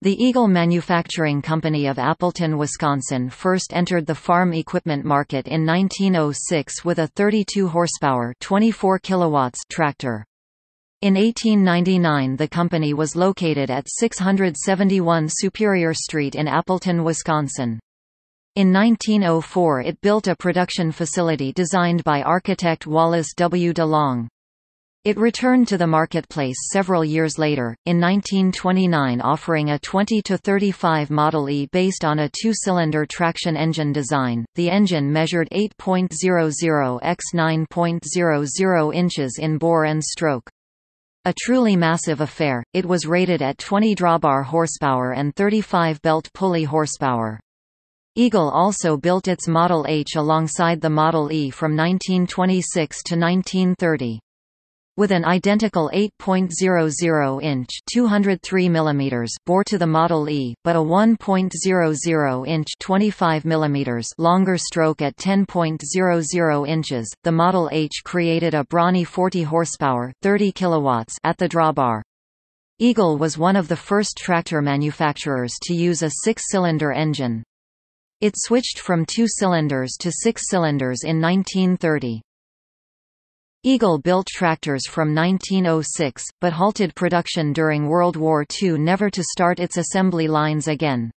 The Eagle Manufacturing Company of Appleton, Wisconsin first entered the farm equipment market in 1906 with a 32 horsepower 24 kilowatts tractor. In 1899 the company was located at 671 Superior Street in Appleton, Wisconsin. In 1904 it built a production facility designed by architect Wallace W. DeLong. It returned to the marketplace several years later, in 1929 offering a 20-35 Model E based on a two-cylinder traction engine design. The engine measured 8.00 x 9.00 inches in bore and stroke. A truly massive affair, it was rated at 20 drawbar horsepower and 35 belt pulley horsepower. Eagle also built its Model H alongside the Model E from 1926 to 1930. With an identical 8.00-inch (203 mm) bore to the Model E, but a 1.00-inch (25 mm) longer stroke at 10.00 inches, the Model H created a brawny 40 horsepower (30 kilowatts) at the drawbar. Eagle was one of the first tractor manufacturers to use a six-cylinder engine. It switched from two cylinders to six cylinders in 1930. Eagle built tractors from 1906, but halted production during World War II never to start its assembly lines again.